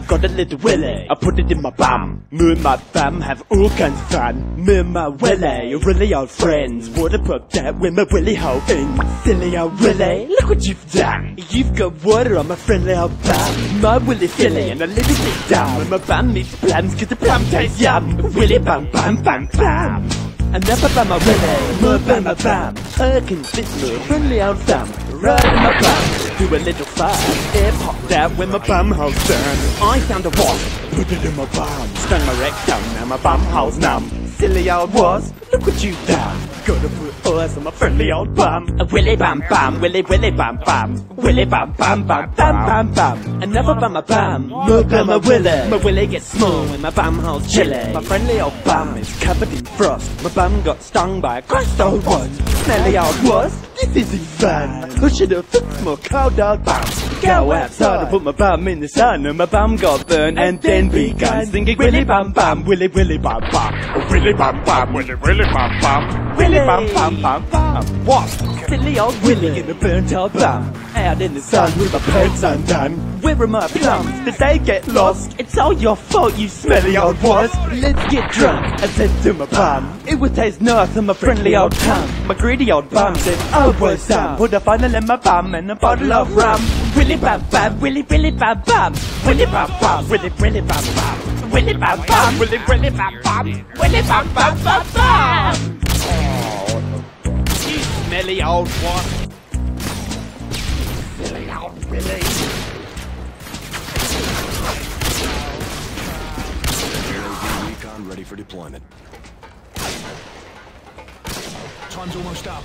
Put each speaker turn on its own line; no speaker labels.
got a little willy. I put it in my bum. Me and my fam have all kinds of fun. Me and my willy are really old friends. What Water put that with my willy hole in. Silly old willy, look what you've done. You've got water on my friendly old bum. My willy silly and a little bit dumb. And my bum needs plums cause the plum tastes yum. Willy bum bum bum bum. Another bum my willy, my bum my bum. I can fit my friendly old thumb. Right in my bum, do a little fun. It popped out when my bum hole's done. I found a wasp, put it in my bum. Stung my rectum, now my bum hole's numb. Silly old wasp, look what you've done. Gotta put oils on my friendly old bum. A willy bum bum, willy willy bum bum. Willy bum bum bum bum bum bum. Another bum a bum, more bum my willy. My willy gets small when my bum hole's chilly. My friendly old bum is covered in frost. My bum got stung by a crushed old wasp. Smelly old was, this isn't fun. Push it up, fix my cow dog bum. Go outside and put my bum in the sun and my bum got burned and then begun singing willy bum bum, willy willy bum bum.
Willy bum bum, willy willy bum bum.
Willy bum bum bum bum. What? Silly old Willy in a burnt out bum. Out in the sun with my pants undone. Where are my plums? Did they get lost? It's all your fault, you smelly old wasp. Let's get drunk. I said to my bum. It would taste nice on my friendly old tongue. My greedy old bum said, oh, what's some? Put a funnel in my bum and a bottle of rum. Willy bum bum, willy willy bum bum. Willy bum bum, willy willy bum bum. Willy bum bum, willy willy bum bum. Willy bum bum bum bum.
You smelly old wasp.
Silly old Willy.
UAV recon ready for deployment. Time's almost up.